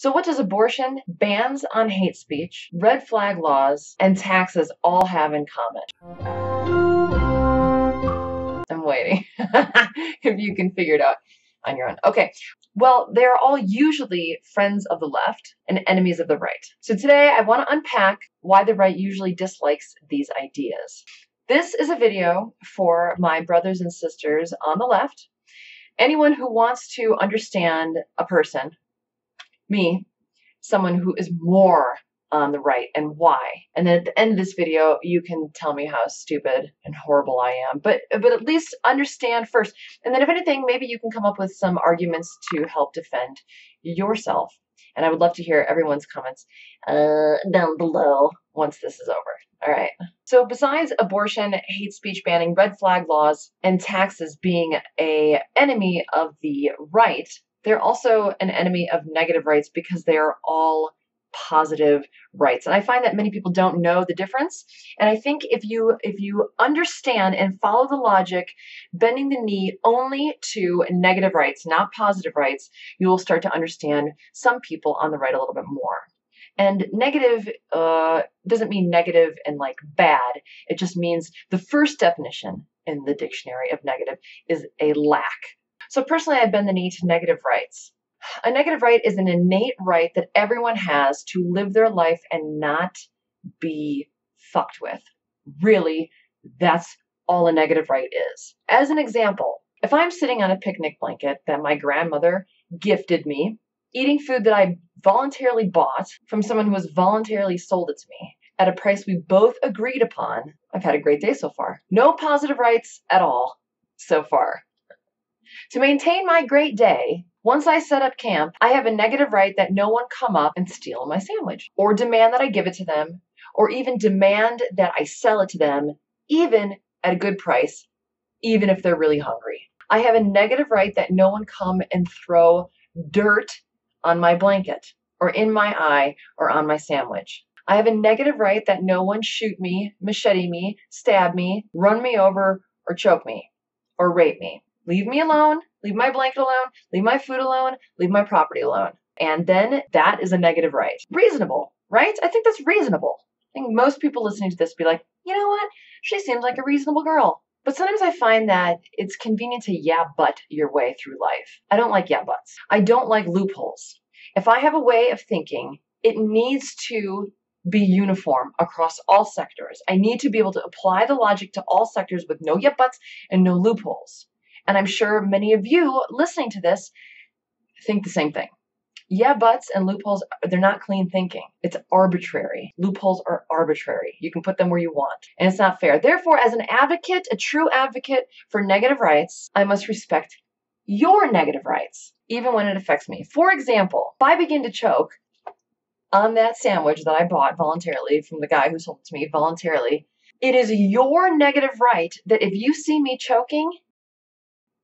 So, what does abortion, bans on hate speech, red flag laws, and taxes all have in common? I'm waiting. if you can figure it out on your own. Okay. Well, they're all usually friends of the left and enemies of the right. So today I want to unpack why the right usually dislikes these ideas. This is a video for my brothers and sisters on the left. Anyone who wants to understand a person, me, someone who is more on the right and why. And then at the end of this video, you can tell me how stupid and horrible I am. But but at least understand first. And then if anything, maybe you can come up with some arguments to help defend yourself. And I would love to hear everyone's comments uh, down below once this is over. All right. So besides abortion, hate speech banning, red flag laws, and taxes being a enemy of the right, they're also an enemy of negative rights because they are all positive rights. And i find that many people don't know the difference. And i think if you if you understand and follow the logic bending the knee only to negative rights not positive rights you will start to understand some people on the right a little bit more. And negative uh, doesn't mean negative and like bad. It just means the first definition in the dictionary of negative is a lack so personally i bend the knee to negative rights a negative right is an innate right that everyone has to live their life and not be fucked with. Really, that's all a negative right is. As an example, if I'm sitting on a picnic blanket that my grandmother gifted me, eating food that I voluntarily bought from someone who has voluntarily sold it to me at a price we both agreed upon, I've had a great day so far. No positive rights at all so far. To maintain my great day, once I set up camp, I have a negative right that no one come up and steal my sandwich, or demand that I give it to them, or even demand that I sell it to them, even at a good price, even if they're really hungry. I have a negative right that no one come and throw dirt on my blanket, or in my eye, or on my sandwich. I have a negative right that no one shoot me, machete me, stab me, run me over, or choke me, or rape me. Leave me alone leave my blanket alone, leave my food alone, leave my property alone. And then that is a negative right. Reasonable, right? I think that's reasonable. I think most people listening to this be like, you know what? She seems like a reasonable girl. But sometimes I find that it's convenient to yeah but your way through life. I don't like yeah buts. I don't like loopholes. If I have a way of thinking, it needs to be uniform across all sectors. I need to be able to apply the logic to all sectors with no yeah buts and no loopholes. And I'm sure many of you listening to this think the same thing. Yeah, buts and loopholes, they're not clean thinking. It's arbitrary. Loopholes are arbitrary. You can put them where you want, and it's not fair. Therefore, as an advocate, a true advocate for negative rights, I must respect your negative rights, even when it affects me. For example, if I begin to choke on that sandwich that I bought voluntarily from the guy who sold it to me voluntarily, it is your negative right that if you see me choking,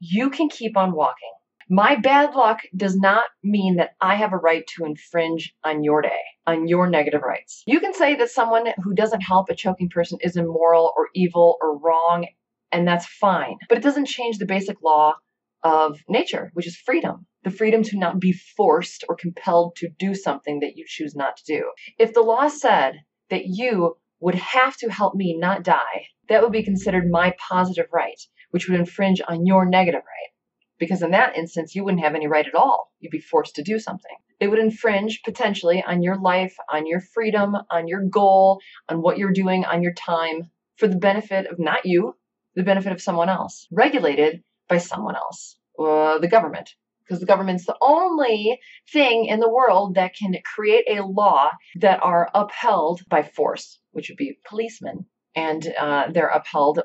you can keep on walking. My bad luck does not mean that I have a right to infringe on your day, on your negative rights. You can say that someone who doesn't help a choking person is immoral or evil or wrong, and that's fine. But it doesn't change the basic law of nature, which is freedom the freedom to not be forced or compelled to do something that you choose not to do. If the law said that you would have to help me not die, that would be considered my positive right which would infringe on your negative right. Because in that instance, you wouldn't have any right at all. You'd be forced to do something. It would infringe potentially on your life, on your freedom, on your goal, on what you're doing, on your time for the benefit of not you, the benefit of someone else, regulated by someone else, uh, the government. Because the government's the only thing in the world that can create a law that are upheld by force, which would be policemen. And uh, they're upheld uh,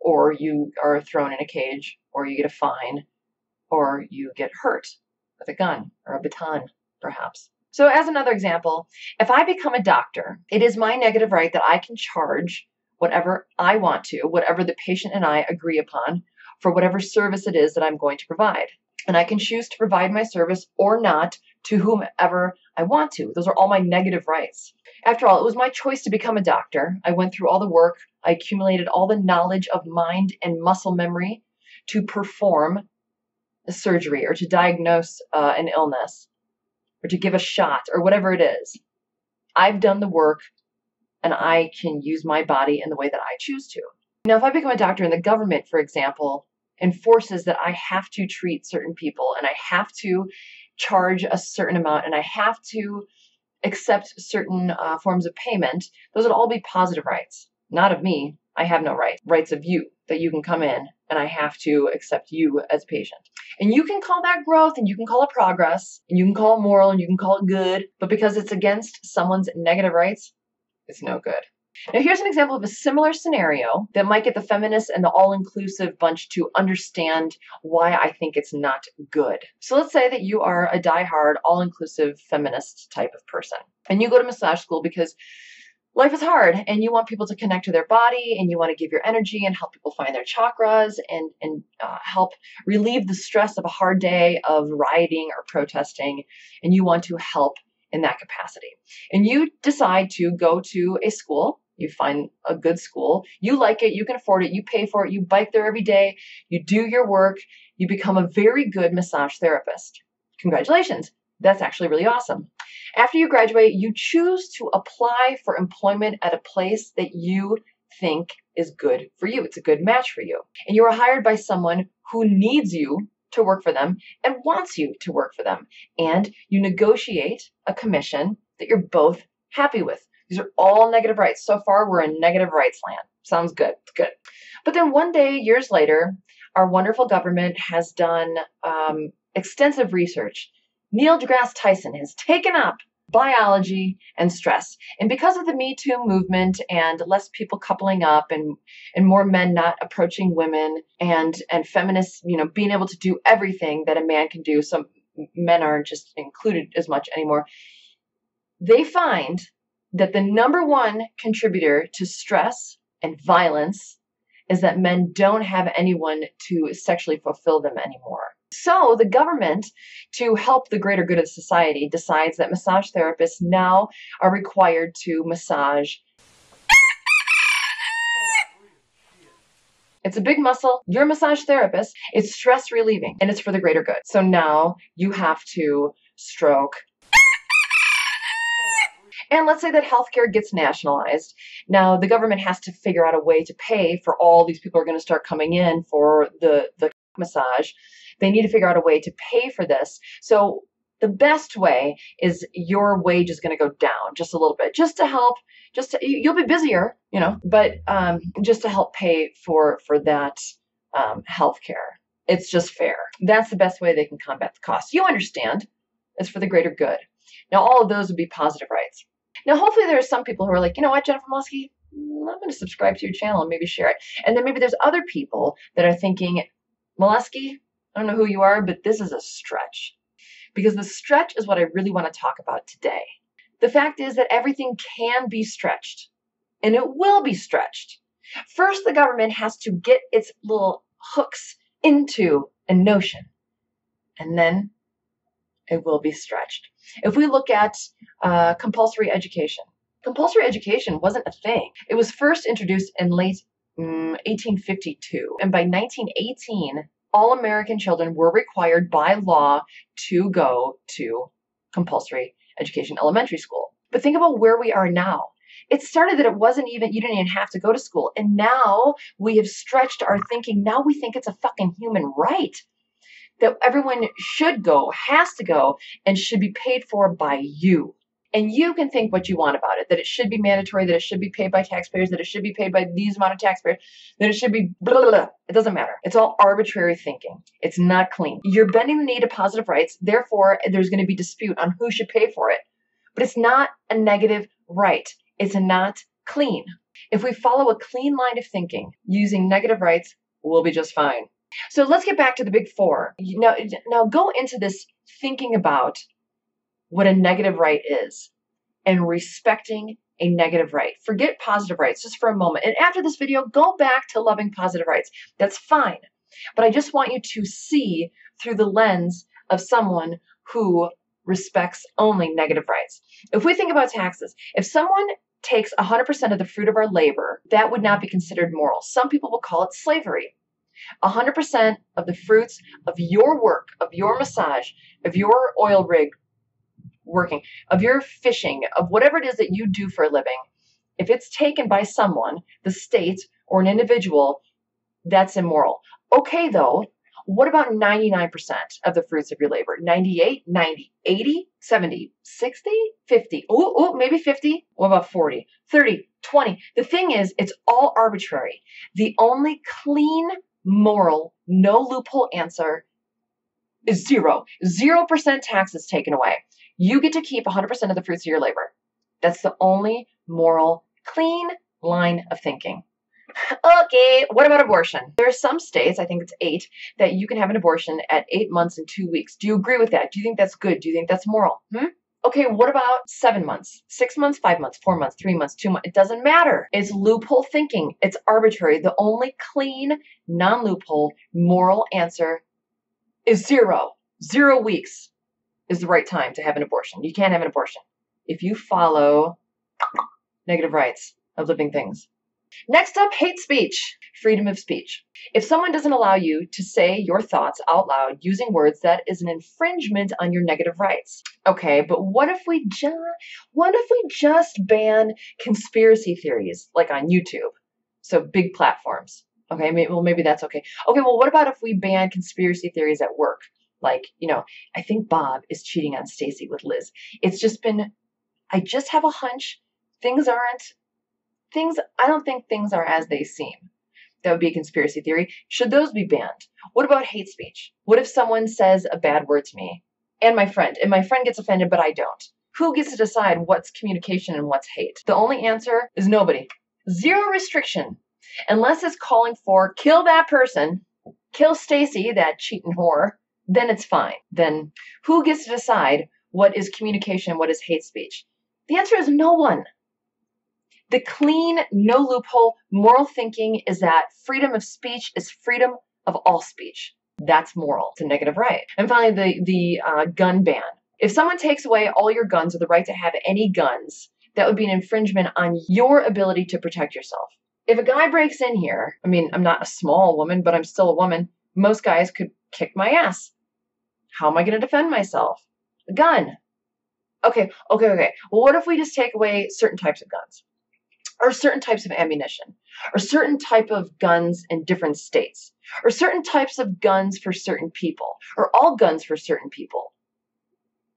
or you are thrown in a cage, or you get a fine, or you get hurt with a gun or a baton, perhaps. So, as another example, if I become a doctor, it is my negative right that I can charge whatever I want to, whatever the patient and I agree upon, for whatever service it is that I'm going to provide. And I can choose to provide my service or not to whomever I want to. Those are all my negative rights. After all, it was my choice to become a doctor. I went through all the work, I accumulated all the knowledge of mind and muscle memory to perform a surgery or to diagnose uh, an illness. or to give a shot or whatever it is. I've done the work and I can use my body in the way that I choose to. Now, if I become a doctor and the government, for example, enforces that I have to treat certain people and I have to charge a certain amount and I have to accept certain uh, forms of payment, those would all be positive rights. Not of me. I have no rights. Rights of you that you can come in and I have to accept you as a patient. And you can call that growth and you can call it progress and you can call it moral and you can call it good, but because it's against someone's negative rights, it's no good. Now, here's an example of a similar scenario that might get the feminists and the all inclusive bunch to understand why I think it's not good. So, let's say that you are a die-hard, all inclusive feminist type of person, and you go to massage school because life is hard and you want people to connect to their body and you want to give your energy and help people find their chakras and and uh, help relieve the stress of a hard day of rioting or protesting and you want to help in that capacity and you decide to go to a school you find a good school, you like it, you can afford it, you pay for it, you bike there every day, you do your work, you become a very good massage therapist. Congratulations. That's actually really awesome. After you graduate, you choose to apply for employment at a place that you think is good for you. It's a good match for you. And you are hired by someone who needs you to work for them and wants you to work for them. And you negotiate a commission that you're both happy with. These are all negative rights. So far, we're in negative rights land. Sounds good. Good. But then one day, years later, our wonderful government has done um, extensive research. Neil deGrasse Tyson has taken up biology and stress. And because of the Me Too movement and less people coupling up and and more men not approaching women and and feminists, you know, being able to do everything that a man can do, some men aren't just included as much anymore. They find that the number one contributor to stress and violence is that men don't have anyone to sexually fulfill them anymore. So the government, to help the greater good of society, decides that massage therapists now are required to massage. It's a big muscle. You're a massage therapist. It's stress relieving and it's for the greater good. So now you have to stroke and let's say that healthcare gets nationalized. Now the government has to figure out a way to pay for all these people are going to start coming in for the the massage. They need to figure out a way to pay for this. So the best way is your wage is going to go down just a little bit, just to help. Just to, you'll be busier, you know, but um, just to help pay for for that um. It's just fair. That's the best way they can combat the cost. You understand? It's for the greater good. Now, all of those would be positive rights. Now, hopefully, there are some people who are like, you know what, Jennifer Moleski, mm, I'm going to subscribe to your channel and maybe share it. And then maybe there's other people that are thinking, Moleski, I don't know who you are, but this is a stretch. Because the stretch is what I really want to talk about today. The fact is that everything can be stretched, and it will be stretched. First, the government has to get its little hooks into a notion, and then it will be stretched. If we look at uh, compulsory education, compulsory education wasn't a thing. It was first introduced in late um, 1852, and by 1918, all American children were required by law to go to compulsory education elementary school. But think about where we are now. It started that it wasn't even, you didn't even have to go to school. And now we have stretched our thinking. Now we think it's a fucking human right that everyone should go, has to go, and should be paid for by you. And you can think what you want about it that it should be mandatory, that it should be paid by taxpayers, that it should be paid by these amount of taxpayers, that it should be blah, blah, blah. It doesn't matter. It's all arbitrary thinking. It's not clean. You're bending the knee to positive rights. Therefore, there's going to be dispute on who should pay for it. But it's not a negative right. It's not clean. If we follow a clean line of thinking using negative rights, we'll be just fine. So let's get back to the big four. Now, now go into this thinking about what a negative right is and respecting a negative right. Forget positive rights just for a moment. And after this video, go back to loving positive rights. That's fine. But I just want you to see through the lens of someone who respects only negative rights. If we think about taxes, if someone takes 100% of the fruit of our labor, that would not be considered moral. Some people will call it slavery. 100% of the fruits of your work, of your massage, of your oil rig working, of your fishing, of whatever it is that you do for a living, if it's taken by someone, the state, or an individual, that's immoral. Okay, though, what about 99% of the fruits of your labor? 98, 90, 80, 70, 60, 50. Oh, oh, maybe 50. What about 40, 30, 20? The thing is, it's all arbitrary. The only clean, moral, no loophole answer is zero. 0% taxes taken away. You get to keep 100% of the fruits of your labor. That's the only moral, clean line of thinking. Okay, what about abortion? There are some states, I think it's eight, that you can have an abortion at eight months and two weeks. Do you agree with that? Do you think that's good? Do you think that's moral? Hmm? Okay, what about seven months, six months, five months, four months, three months, two months? It doesn't matter. It's loophole thinking. It's arbitrary. The only clean, non loophole, moral answer is zero. Zero weeks is the right time to have an abortion. You can't have an abortion if you follow negative rights of living things. Next up, hate speech, freedom of speech. If someone doesn't allow you to say your thoughts out loud using words, that is an infringement on your negative rights. Okay, but what if we just what if we just ban conspiracy theories like on YouTube? So big platforms. Okay, maybe, well maybe that's okay. Okay, well what about if we ban conspiracy theories at work? Like, you know, I think Bob is cheating on Stacy with Liz. It's just been I just have a hunch things aren't things I don't think things are as they seem. That would be a conspiracy theory. Should those be banned? What about hate speech? What if someone says a bad word to me and my friend, and my friend gets offended, but I don't? Who gets to decide what's communication and what's hate? The only answer is nobody. Zero restriction. Unless it's calling for kill that person, kill Stacy, that cheating whore, then it's fine. Then who gets to decide what is communication, and what is hate speech? The answer is no one. The clean, no loophole moral thinking is that freedom of speech is freedom of all speech. That's moral. It's a negative right. And finally, the the uh, gun ban. If someone takes away all your guns or the right to have any guns, that would be an infringement on your ability to protect yourself. If a guy breaks in here, I mean, I'm not a small woman, but I'm still a woman. Most guys could kick my ass. How am I going to defend myself? A gun. Okay, okay, okay. Well, what if we just take away certain types of guns? Or certain types of ammunition or certain type of guns in different states or certain types of guns for certain people or all guns for certain people.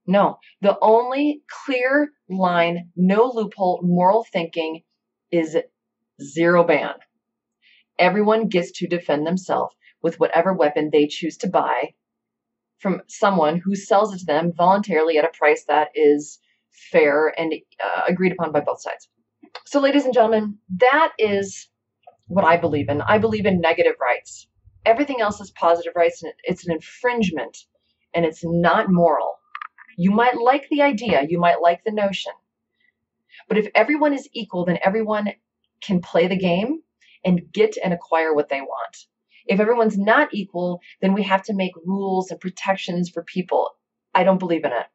No the only clear line no loophole moral thinking is zero ban. Everyone gets to defend themselves with whatever weapon they choose to buy from someone who sells it to them voluntarily at a price that is fair and uh, agreed upon by both sides so, ladies and gentlemen, that is what I believe in. I believe in negative rights. Everything else is positive rights, and it's an infringement, and it's not moral. You might like the idea, you might like the notion. But if everyone is equal, then everyone can play the game and get and acquire what they want. If everyone's not equal, then we have to make rules and protections for people. I don't believe in it.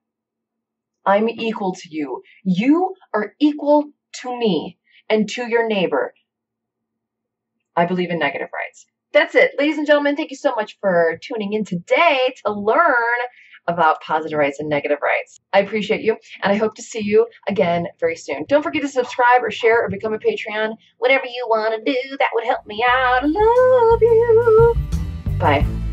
I'm equal to you. You are equal to me and to your neighbor. I believe in negative rights. That's it. Ladies and gentlemen, thank you so much for tuning in today to learn about positive rights and negative rights. I appreciate you, and I hope to see you again very soon. Don't forget to subscribe or share or become a Patreon. Whatever you want to do, that would help me out. I love you. Bye.